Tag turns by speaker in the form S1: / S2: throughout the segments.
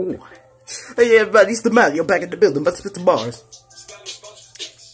S1: Ooh. Hey everybody, it's the Mario back in the building, to spit some bars.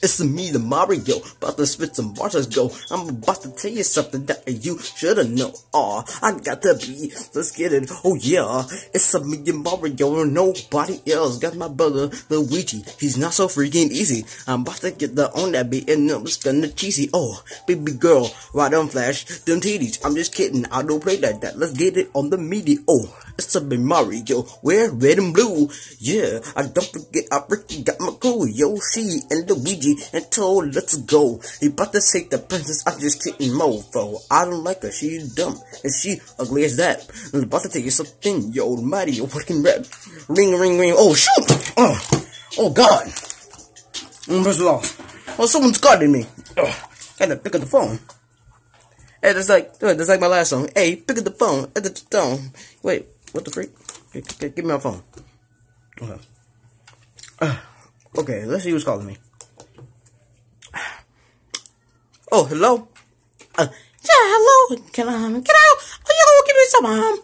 S1: It's me, the Mario, about to spit some bars, go. I'm about to tell you something that you shoulda know. Aw, I got the beat, let's get it, oh yeah. It's me and Mario, and nobody else. Got my brother, Luigi, he's not so freaking easy. I'm about to get the on that beat and I'm just gonna cheesy. Oh, baby girl, why don't flash them titties? I'm just kidding, I don't play like that. Let's get it on the media. Oh, it's a big Mario, we're red and blue. Yeah, I don't forget, I freaking got my crew, Yoshi and Luigi and told, let's go. He about to take the princess, I'm just kidding, mofo. I don't like her, she's dumb, and she ugly as that. I'm about to tell you something, yo, Mario fucking rap. Ring, ring, ring, oh shoot! Oh, oh god. I'm just lost. Oh, someone's guarding me. Oh, Gotta pick up the phone. Hey, that's like, that's like my last song. Hey, pick up the phone. At the phone. Wait, what the freak? Give me my phone. Okay. Uh, okay, let's see who's calling me. Oh, hello? Uh, yeah, hello? Can I, um, get out? Oh, yo, give me some, um,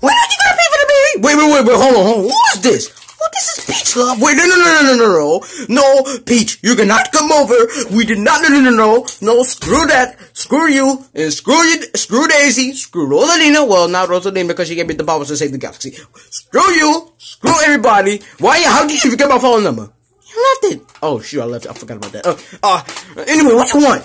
S1: when are you gonna pay for the baby? Wait, wait, wait, wait, hold on, hold on. Who is this? Oh, this is Peach, love. Wait, no, no, no, no, no, no, no. No, Peach, you cannot come over. We did not, no, no, no, no. No, screw that. Screw you. And screw you, screw Daisy. Screw Rosalina. Well, not Rosalina because she gave me the powers to save the galaxy. Screw you. Screw everybody. Why, how did you forget my phone number? You left it. Oh, shoot, I left it. I forgot about that. Uh, uh, anyway, what you want?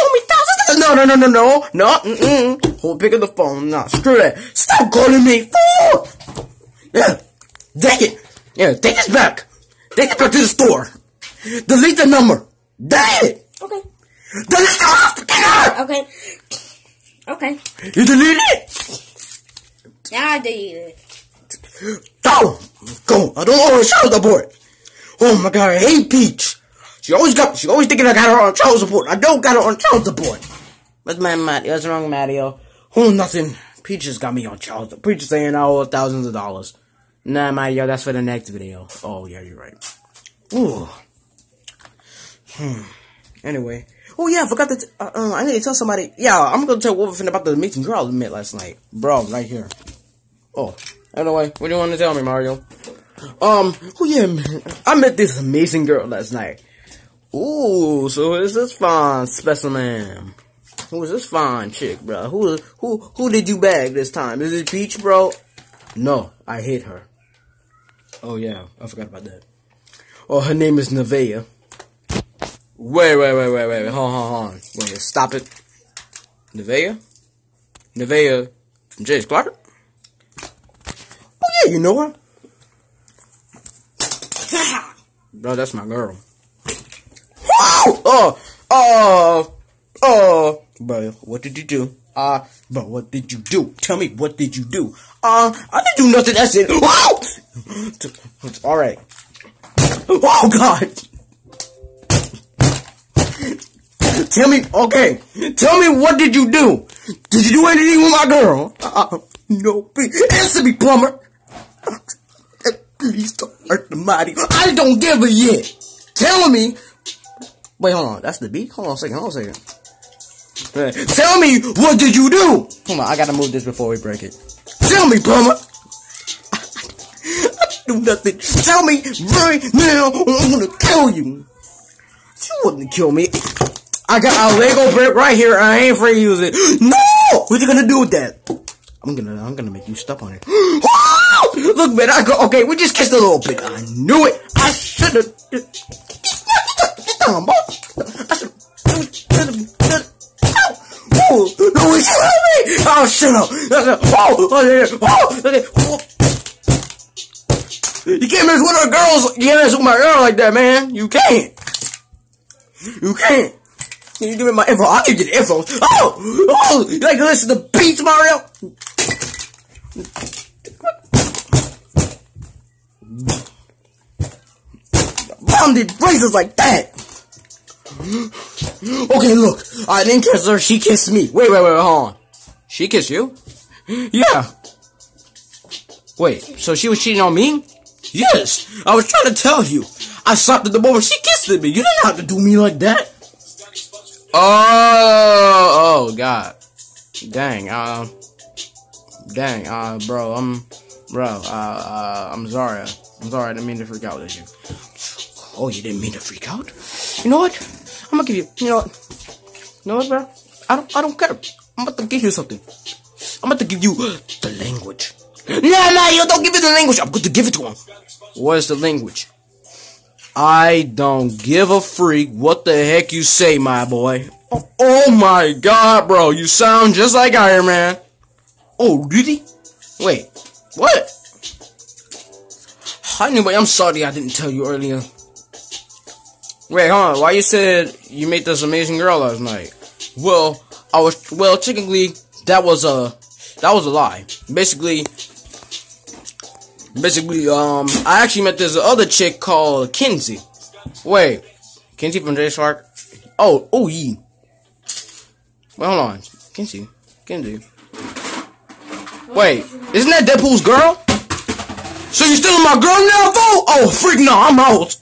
S1: Owe me thousands of No, no, no, no, no. No, mm-mm. Hold, pick up the phone. Nah, screw that. Stop calling me. Fool. Yeah. Take it. Yeah, take this back. Take it back to the store. Delete the number. Delete it.
S2: Okay.
S1: Delete the app.
S2: Okay. Okay.
S1: You delete it.
S2: Yeah, I did it.
S1: Go. Go. I don't owe her child support. Oh my god, I hate Peach. She always got, she always thinking I got her on child support. I don't got her on child support. What's my Mario? What's wrong, Mario? Oh, nothing. Peach just got me on child support. Peach is saying I owe thousands of dollars. Nah, Mario, that's for the next video. Oh, yeah, you're right. Ooh. Hmm. Anyway. Oh, yeah, I forgot to, t- uh, uh, I need to tell somebody. Yeah, I'm gonna tell Wolverine about the meeting girl I met last night. Bro, right here. Oh. Anyway, what do you want to tell me, Mario? Um, oh yeah, man. I met this amazing girl last night. Ooh, so who's this fine specimen? Who's this fine chick, bro? Who, who, who did you bag this time? Is it Peach, bro? No, I hate her. Oh yeah, I forgot about that. Oh, her name is Nevea. Wait, wait, wait, wait, wait, hold on, hold on. Wait, stop it. Nevea? Nevea from Jace Clark? Oh yeah, you know her. Bro, that's my girl. Oh, oh, oh, bro, what did you do? Uh, bro, what did you do? Tell me, what did you do? Uh, I didn't do nothing, that's it. Wow! Alright. Oh, God! Tell me, okay, tell me what did you do? Did you do anything with my girl? Uh, no, please, answer me, plumber. Please don't hurt the mighty. I don't give a yet. Tell me. Wait, hold on. That's the beat? Hold on a second. Hold on a second. Tell me, what did you do? Hold on, I gotta move this before we break it. Tell me, plumber. I do nothing. Tell me right now, I'm gonna kill you. You wouldn't kill me. I got a Lego brick right here. I ain't afraid to use it. No! What you gonna do with that? I'm gonna, I'm gonna make you step on it. Look, man, I go. Okay, we just kissed a little bit. I knew it. I should have. Down, boy. No, it's me. Oh, shut up. Oh, oh, oh, oh. You can't mess with our girls. You can't mess with my girl like that, man. You can't. You can't. Can you give me my info? I'll give you the info. Oh, oh, you like to listen to beats, Mario? Did braces like that. Okay, look. I didn't kiss her. She kissed me. Wait, wait, wait, hold on. She kissed you? Yeah. Wait, so she was cheating on me? Yes. I was trying to tell you. I stopped at the moment she kissed me. You didn't have to do me like that. Oh, oh, God. Dang, uh, dang, uh, bro, I'm, Bro, uh, uh, I'm sorry. I'm sorry. I didn't mean to freak out with you. Oh, you didn't mean to freak out? You know what? Gonna give you. You know what? You know what, bro? I don't. I don't care. I'm about to give you something. I'm about to give you the language. No, no, you don't give me the language. I'm going to give it to him. What is the language? I don't give a freak what the heck you say, my boy. Oh, oh my god, bro. You sound just like Iron Man. Oh, really? Wait, what? Anyway, I'm sorry I didn't tell you earlier. Wait, hold on. Why you said you made this amazing girl last night? Well, I was well, technically that was a that was a lie. Basically, basically, um, I actually met this other chick called Kinsey. Wait, Kinsey from J Shark? Oh, oh, yeah. Wait, hold on, Kinsey, Kinsey. Wait, isn't that Deadpool's girl? So you stealing my girl now, fool? Oh, freak, no, I'm out.